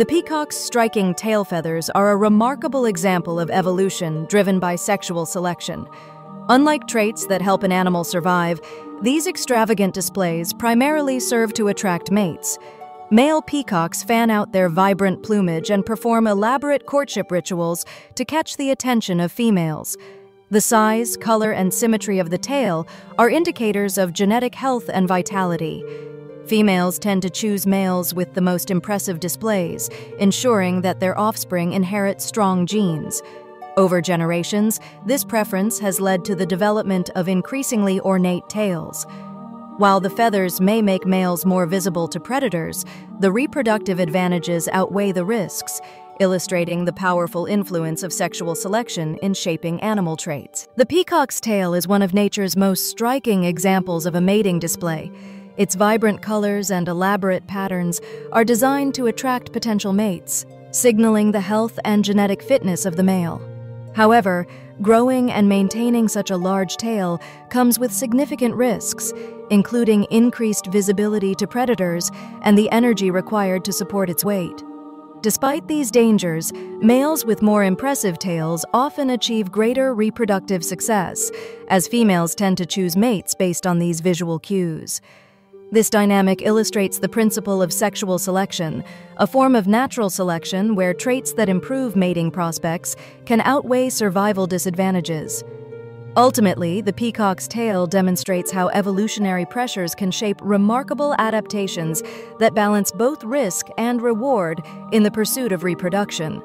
The peacock's striking tail feathers are a remarkable example of evolution driven by sexual selection. Unlike traits that help an animal survive, these extravagant displays primarily serve to attract mates. Male peacocks fan out their vibrant plumage and perform elaborate courtship rituals to catch the attention of females. The size, color, and symmetry of the tail are indicators of genetic health and vitality. Females tend to choose males with the most impressive displays, ensuring that their offspring inherit strong genes. Over generations, this preference has led to the development of increasingly ornate tails. While the feathers may make males more visible to predators, the reproductive advantages outweigh the risks, illustrating the powerful influence of sexual selection in shaping animal traits. The peacock's tail is one of nature's most striking examples of a mating display. Its vibrant colors and elaborate patterns are designed to attract potential mates, signaling the health and genetic fitness of the male. However, growing and maintaining such a large tail comes with significant risks, including increased visibility to predators and the energy required to support its weight. Despite these dangers, males with more impressive tails often achieve greater reproductive success, as females tend to choose mates based on these visual cues. This dynamic illustrates the principle of sexual selection, a form of natural selection where traits that improve mating prospects can outweigh survival disadvantages. Ultimately, the peacock's tail demonstrates how evolutionary pressures can shape remarkable adaptations that balance both risk and reward in the pursuit of reproduction.